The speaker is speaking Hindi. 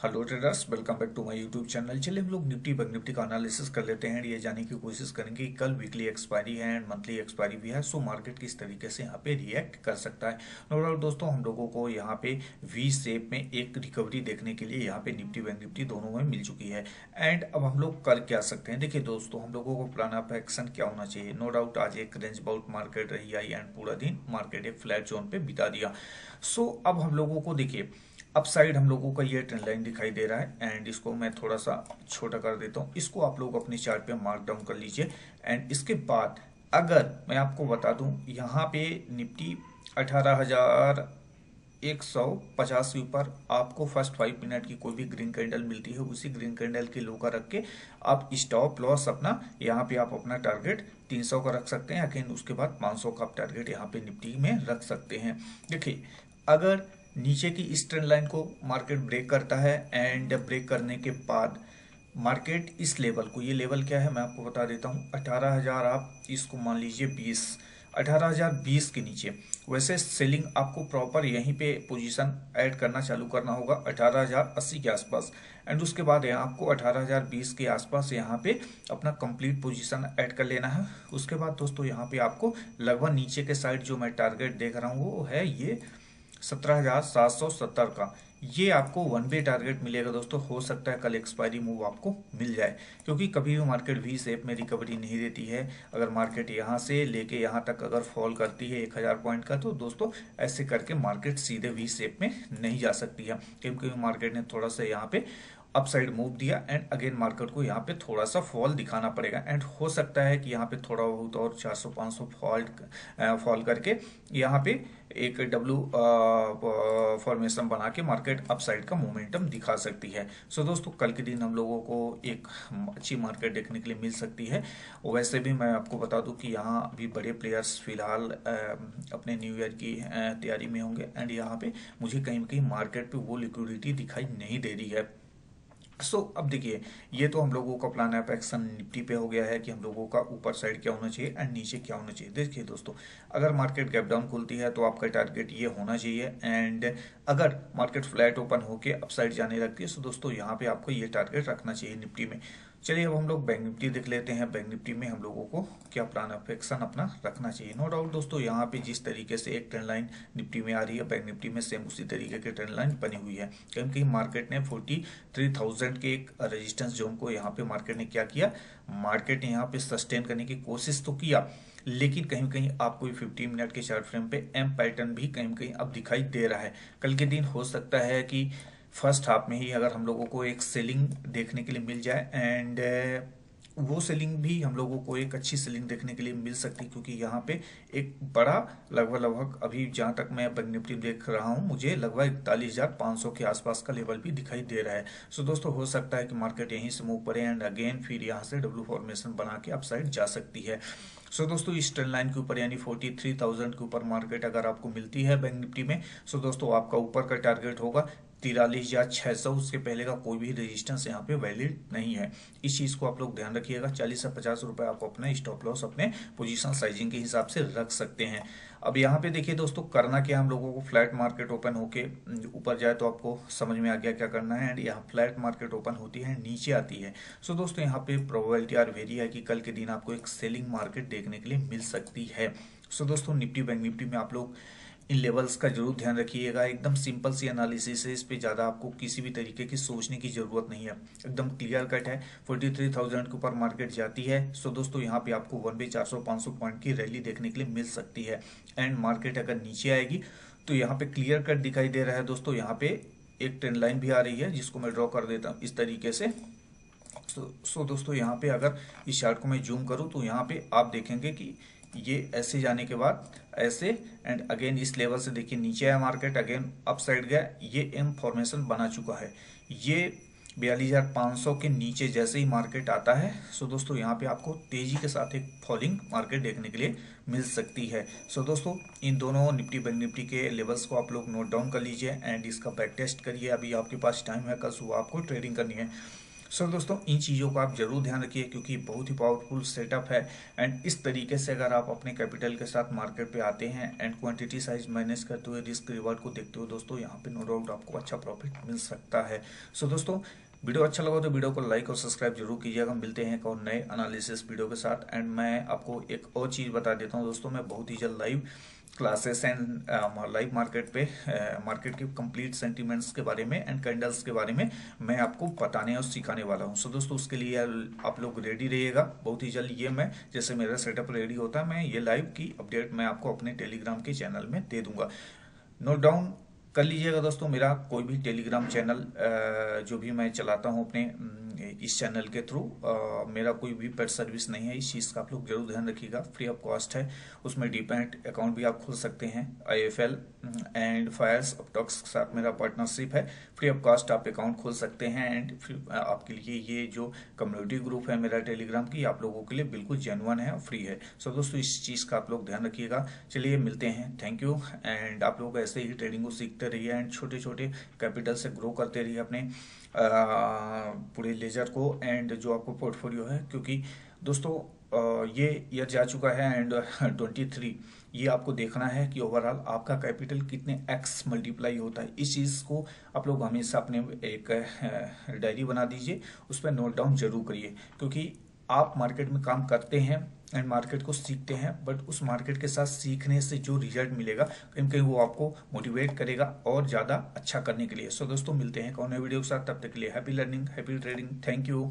Hello traders welcome back to my YouTube channel चलिए हम लोग निफ्टी बैंक निफ्टी का एनालिसिस कर लेते हैं, ये जाने की कोशिश करेंगे कि कल वीकली एक्सपायरी है एंड मंथली एक्सपायरी भी है सो मार्केट किस तरीके से यहाँ पे रिएक्ट कर सकता है। डाउट दोस्तों, हम लोगों को यहाँ पे वी शेप में एक रिकवरी देखने के लिए यहाँ पे निफ्टी बैंक निफ्टी दोनों में मिल चुकी है। एंड अब हम लोग कर क्या सकते हैं? देखिए दोस्तों, हम लोगों को प्लान ऑफ़ एक्शन क्या होना चाहिए? नो डाउट आज एक रेंज बाउट मार्केट रही आई एंड पूरा दिन मार्केट एक फ्लैट जोन पे बिता दिया। सो अब हम लोगों को देखिए अप साइड हम लोगों का ये ट्रेंड लाइन दिखाई दे रहा है एंड इसको मैं थोड़ा सा छोटा कर देता हूँ। इसको आप लोग अपने चार्ट पे मार्क डाउन कर लीजिए। एंड इसके बाद अगर मैं आपको बता दूँ, यहाँ पे निफ्टी अठारह हज़ार एक सौ पचास के ऊपर आपको फ़र्स्ट फाइव मिनट की कोई भी ग्रीन कैंडल मिलती है, उसी ग्रीन कैंडल के लो का रख के आप स्टॉप लॉस अपना, यहाँ पे आप अपना टारगेट 300 का रख सकते हैं। अगेन उसके बाद 500 का आप टारगेट यहाँ पे निफ्टी में रख सकते हैं। देखिए, अगर नीचे की इस ट्रेंड लाइन को मार्केट ब्रेक करता है एंड ब्रेक करने के बाद मार्केट इस लेवल को, ये लेवल क्या है मैं आपको बता देता हूँ, अठारह हज़ार आप इसको मान लीजिए बीस, अठारह हज़ार बीस के नीचे। वैसे सेलिंग आपको प्रॉपर यहीं पे पोजीशन ऐड करना चालू करना होगा, अठारह हज़ार अस्सी के आसपास। एंड उसके बाद यहाँ आपको अठारह हज़ार बीस के आसपास यहाँ पे अपना कंप्लीट पोजीशन ऐड कर लेना है। उसके बाद दोस्तों यहाँ पे आपको लगभग नीचे के साइड जो मैं टारगेट देख रहा हूँ वो है ये सत्रह हज़ार सात सौ सत्तर का। ये आपको वन वे टारगेट मिलेगा दोस्तों। हो सकता है कल एक्सपायरी मूव आपको मिल जाए। क्योंकि कभी भी मार्केट वी सेप में रिकवरी नहीं देती है। अगर मार्केट यहाँ से लेके यहाँ तक अगर फॉल करती है एक हज़ार पॉइंट का तो दोस्तों ऐसे करके मार्केट सीधे वी सेप में नहीं जा सकती है। क्योंकि मार्केट ने थोड़ा सा यहाँ पे अपसाइड मूव दिया एंड अगेन मार्केट को यहाँ पे थोड़ा सा फॉल दिखाना पड़ेगा एंड हो सकता है कि यहाँ पे थोड़ा बहुत और 400-500 फॉल्ट फॉल करके यहाँ पे एक डब्लू फॉर्मेशन बना के मार्केट अपसाइड का मोमेंटम दिखा सकती है। सो so, दोस्तों कल के दिन हम लोगों को एक अच्छी मार्केट देखने के लिए मिल सकती है। वैसे भी मैं आपको बता दूँ कि यहाँ भी बड़े प्लेयर्स फ़िलहाल अपने न्यू ईयर की तैयारी में होंगे एंड यहाँ पे मुझे कहीं कहीं मार्केट पे वो लिक्विडिटी दिखाई नहीं दे रही है। सो so, अब देखिए ये तो हम लोगों का प्लान ऑफ़ एक्शन निफ्टी पे हो गया है कि हम लोगों का ऊपर साइड क्या होना चाहिए एंड नीचे क्या होना चाहिए। देखिए दोस्तों अगर मार्केट गैप डाउन खुलती है तो आपका टारगेट ये होना चाहिए एंड अगर मार्केट फ्लैट ओपन होकर अपसाइड जाने लगती है तो दोस्तों यहाँ पे आपको ये टारगेट रखना चाहिए निफ्टी में। चलिए अब हम लोग बैंक निफ्टी देख लेते हैं। बैंक निफ्टी में हम लोगों को क्या प्लान ऑफ़ एक्शन अपना रखना चाहिए। नो डाउट दोस्तों, यहाँ पे जिस तरीके से एक ट्रेंड लाइन निफ्टी में आ रही है बैंक निफ्टी में सेम उसी तरीके की ट्रेंड लाइन बनी हुई है। क्योंकि मार्केट ने फोर्टी थ्री थाउज़ेंड के एक रेजिस्टेंस जोन को यहाँ पे मार्केट ने क्या किया मार्केट ने यहाँ पे सस्टेन करने की कोशिश तो किया, लेकिन कहीं कहीं आपको 15 मिनट के चार्ट फ्रेम पे एम पैटर्न भी कहीं कहीं अब दिखाई दे रहा है। कल के दिन हो सकता है कि फ़र्स्ट हाफ़ में ही अगर हम लोगों को एक सेलिंग देखने के लिए मिल जाए एंड वो सेलिंग भी हम लोगों को एक अच्छी सेलिंग देखने के लिए मिल सकती है, क्योंकि यहाँ पे एक बड़ा, लगभग लगभग, अभी जहाँ तक मैं बैंक निफ्टी देख रहा हूँ, मुझे लगभग इकतालीस हज़ार पाँच सौ के आसपास का लेवल भी दिखाई दे रहा है। सो दोस्तों, हो सकता है कि मार्केट यहीं से मूव करे एंड अगेन फिर यहाँ से डब्ल्यू फॉर्मेशन बना के अपसाइड जा सकती है। सो दोस्तों, इस ट्रेंड लाइन के ऊपर, यानी फोर्टी थ्री थाउज़ेंड के ऊपर मार्केट अगर आपको मिलती है बैंक निफ्टी में सो दोस्तों, आपका ऊपर का टारगेट होगा तिरालीस हज़ार छह सौ उसके पहले का कोई भी रेजिस्टेंस यहाँ पे वैलिड नहीं है। इस चीज़ को आप लोग ध्यान रखिएगा, चालीस से पचास रुपए आप अपने स्टॉप लॉस अपने पोजीशन साइजिंग के हिसाब से रख सकते हैं। अब यहाँ पे देखिए दोस्तों, करना क्या हम लोगों को फ्लैट मार्केट ओपन होके ऊपर जाए तो आपको समझ में आ गया क्या करना है। एंड यहाँ फ्लैट मार्केट ओपन होती है, नीचे आती है। सो दोस्तों, यहाँ पे प्रोबेबिलिटी आर वेरी है कि कल के दिन आपको एक सेलिंग मार्केट देखने के लिए मिल सकती है। सो दोस्तों, निफ्टी बैंक निफ्टी में आप लोग इन लेवल्स का ज़रूर ध्यान रखिएगा। एकदम सिंपल सी एनालिसिस है। इस पे ज़्यादा आपको किसी भी तरीके की सोचने की ज़रूरत नहीं है। एकदम क्लियर कट है। 43,000 के ऊपर मार्केट जाती है। सो दोस्तों यहाँ पे आपको वन बे चार सौ पॉइंट की रैली देखने के लिए मिल सकती है। एंड मार्केट अगर नीचे आएगी तो यहाँ पे क्लियर कट दिखाई दे रहा है दोस्तों। यहाँ पे एक ट्रेंड लाइन भी आ रही है जिसको मैं ड्रॉ कर देता हूँ इस तरीके से। सो सो दोस्तों यहाँ पे अगर इस चार्ट को मैं जूम करूँ तो यहाँ पे आप देखेंगे कि ये ऐसे जाने के बाद, ऐसे एंड अगेन इस लेवल से देखिए, नीचे आया मार्केट अगेन अप साइड गया, ये एम फॉर्मेशन बना चुका है। ये बयालीस हज़ार पाँच सौ के नीचे जैसे ही मार्केट आता है सो दोस्तों यहाँ पे आपको तेज़ी के साथ एक फॉलिंग मार्केट देखने के लिए मिल सकती है। सो दोस्तों, इन दोनों निफ्टी बैंक निफ्टी के लेवल्स को आप लोग नोट डाउन कर लीजिए एंड इसका बैक टेस्ट करिए। अभी आपके पास टाइम है, कल सुबह आपको ट्रेडिंग करनी है। सो दोस्तों इन चीज़ों का आप ज़रूर ध्यान रखिए क्योंकि बहुत ही पावरफुल सेटअप है। एंड इस तरीके से अगर आप अपने कैपिटल के साथ मार्केट पे आते हैं एंड क्वांटिटी साइज़ मैनेज करते हुए रिस्क रिवार्ड को देखते हुए दोस्तों यहाँ पे नो डाउट आपको अच्छा प्रॉफिट मिल सकता है। सो so, दोस्तों वीडियो अच्छा लगा तो वीडियो को लाइक और सब्सक्राइब ज़रूर कीजिएगा। मिलते हैं एक और नए एनालिसिस वीडियो के साथ। एंड मैं आपको एक और चीज़ बता देता हूँ दोस्तों मैं बहुत ही जल्द live classes and live market पे मार्केट के कंप्लीट सेंटीमेंट्स के बारे में एंड कैंडल्स के बारे में मैं आपको बताने और सिखाने वाला हूँ। सो so, दोस्तों उसके लिए आप लोग रेडी रहिएगा। बहुत ही जल्द ये मैं जैसे मेरा सेटअप रेडी होता है मैं ये लाइव की अपडेट मैं आपको अपने टेलीग्राम के चैनल में दे दूँगा। नोट डाउन कर लीजिएगा दोस्तों मेरा कोई भी टेलीग्राम चैनल जो भी मैं चलाता हूँ अपने इस चैनल के थ्रू। मेरा कोई भी पेड सर्विस नहीं है, इस चीज़ का आप लोग ज़रूर ध्यान रखिएगा। फ्री ऑफ़ कॉस्ट है, उसमें डिपेंड अकाउंट भी आप खोल सकते हैं I F L and Fyers, Upstox के साथ मेरा पार्टनरशिप है। फ्री ऑफ़ कॉस्ट आप अकाउंट खोल सकते हैं, एंड आपके लिए ये जो कम्युनिटी ग्रुप है मेरा टेलीग्राम की, आप लोगों के लिए बिल्कुल जेनवन है और फ्री है। सो दोस्तों, इस चीज़ का आप लोग ध्यान रखिएगा। चलिए मिलते हैं। थैंक यू एंड आप लोग ऐसे ही ट्रेडिंग को सीखते रहिए, एंड छोटे छोटे कैपिटल से ग्रो करते रहिए अपने। पूरे लेजर को एंड जो आपको पोर्टफोलियो है, क्योंकि दोस्तों ये ईयर जा चुका है एंड ट्वेंटी थ्री ये आपको देखना है कि ओवरऑल आपका कैपिटल कितने एक्स मल्टीप्लाई होता है। इस चीज़ को आप लोग हमेशा अपने एक डायरी बना दीजिए, उस पर नोट डाउन ज़रूर करिए, क्योंकि आप मार्केट में काम करते हैं एंड मार्केट को सीखते हैं बट उस मार्केट के साथ सीखने से जो रिज़ल्ट मिलेगा कहीं कहीं वो आपको मोटिवेट करेगा और ज़्यादा अच्छा करने के लिए। सो so, दोस्तों मिलते हैं कौन वीडियो के साथ तब तक के लिए happy learning happy trading thank you